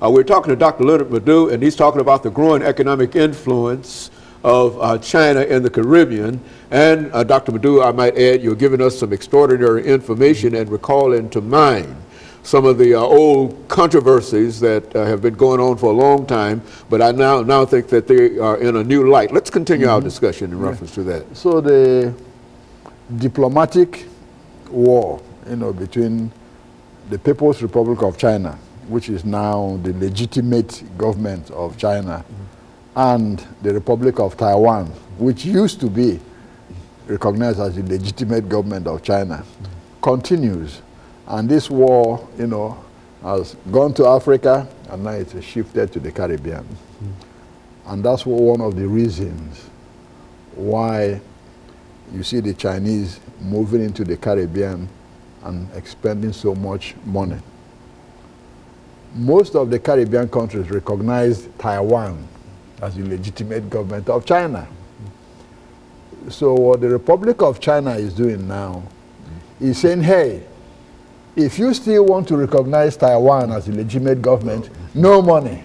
Uh, we're talking to Dr. Leonard Madu, and he's talking about the growing economic influence of uh, China in the Caribbean. And uh, Dr. Madu, I might add, you're giving us some extraordinary information and recalling to mind some of the uh, old controversies that uh, have been going on for a long time, but I now, now think that they are in a new light. Let's continue mm -hmm. our mm-hmm. discussion in reference yeah. to that. So the diplomatic war, you know, between the People's Republic of China, which is now the legitimate government of China, and the Republic of Taiwan, which used to be recognized as the legitimate government of China, continues and this war, you know, has gone to Africa and now it's shifted to the Caribbean. And that's one of the reasons why you see the Chinese moving into the Caribbean and expending so much money. Most of the Caribbean countries recognize Taiwan as the legitimate government of China. So what the Republic of China is doing now is saying, hey, if you still want to recognize Taiwan as a legitimate government, no money.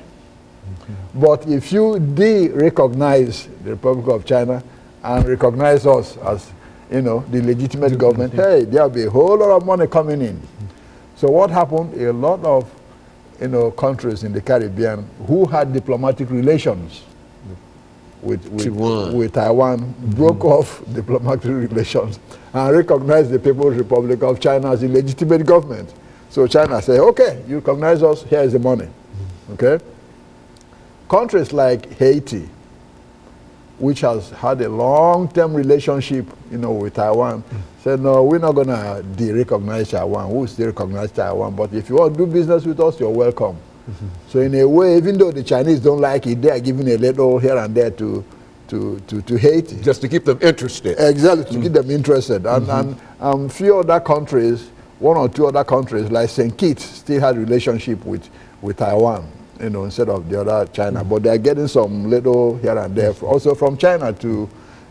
But if you de-recognize the Republic of China and recognize us as, you know, the legitimate government, hey, there'll be a whole lot of money coming in. So what happened? A lot of, you know, countries in the Caribbean who had diplomatic relations with, with, Taiwan. with Taiwan mm -hmm. broke off diplomatic relations and recognized the People's Republic of China as a legitimate government. So China said, okay, you recognize us, here is the money. Okay? Countries like Haiti, which has had a long-term relationship, you know, with Taiwan, said, no, we're not going to de-recognize Taiwan. We'll still recognize Taiwan. But if you want to do business with us, you're welcome. So in a way, even though the Chinese don't like it, they are giving a little here and there to, to, to, to Haiti. Just to keep them interested. Exactly, to mm. keep them interested. And, mm -hmm. and um, few other countries, one or two other countries, like St. Kitts, still had relationship with, with Taiwan, you know, instead of the other China. But they're getting some little here and there, also from China to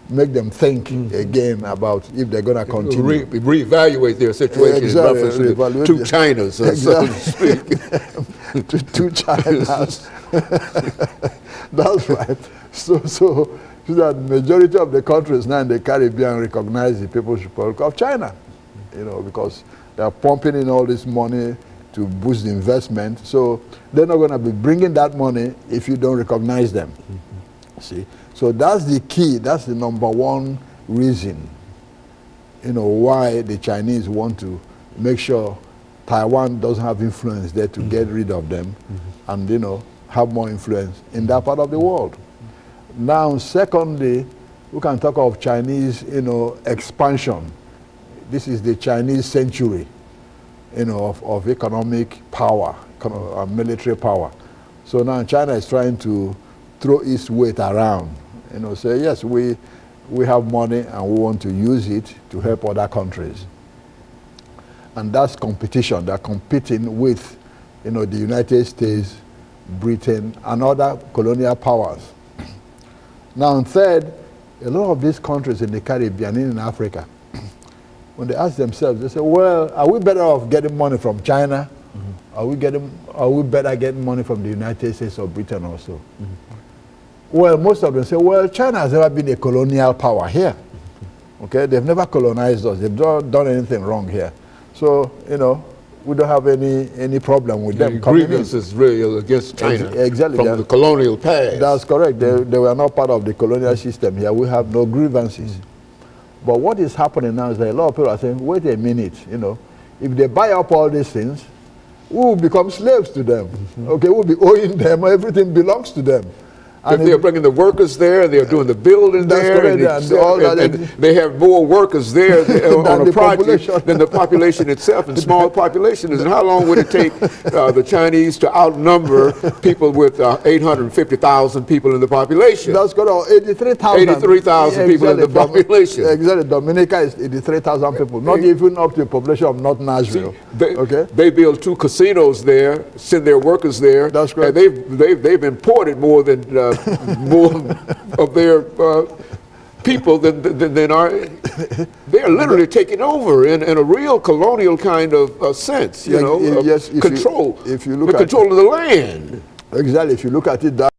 make them think mm again about if they're going to continue. Re reevaluate their situation exactly. in reference to, to China's, uh, exactly. so to speak. to, to China's. That's right. So, so, so that majority of the countries now in the Caribbean recognize the People's Republic of China, you know, because they're pumping in all this money to boost the investment. So they're not going to be bringing that money if you don't recognize them. Mm -hmm. See? So that's the key, that's the number one reason, you know, why the Chinese want to make sure Taiwan doesn't have influence there to mm -hmm. get rid of them mm -hmm. and, you know, have more influence in that part of the world. Now, secondly, we can talk of Chinese, you know, expansion. This is the Chinese century, you know, of, of economic power, uh, military power. So now China is trying to throw its weight around you know, say, yes, we, we have money and we want to use it to help other countries. And that's competition. They're competing with, you know, the United States, Britain, and other colonial powers. now, third, a lot of these countries in the Caribbean, and in Africa, when they ask themselves, they say, well, are we better off getting money from China? Mm -hmm. Are we getting, are we better getting money from the United States or Britain also? Mm -hmm. Well, most of them say, well, China has never been a colonial power here. Okay, they've never colonized us. They've not done anything wrong here. So, you know, we don't have any any problem with the them. Grievance is real against China Ex exactly, from the colonial past. That's correct. They, they were not part of the colonial system here. We have no grievances. But what is happening now is that a lot of people are saying, wait a minute, you know, if they buy up all these things, we will become slaves to them. Mm -hmm. Okay, we'll be owing them, everything belongs to them. And they're bringing the workers there, they're doing the building there, and, and, and, and, they have more workers there on a project population. than the population itself, and small populations. And how long would it take uh, the Chinese to outnumber people with uh, 850,000 people in the population? That's got 83,000. 83,000 people in the population. Exactly. Dominica is 83,000 people, not even up to the population of North Nashville. See, they, okay? they build two casinos there, send their workers there. That's correct. And they've, they've, they've imported more than uh, more of their uh, people than, than, than our, they're literally taking over in, in a real colonial kind of uh, sense, you Yeah, know, yes, if you- control, if you look the at- control of the land. Exactly. If you look at it that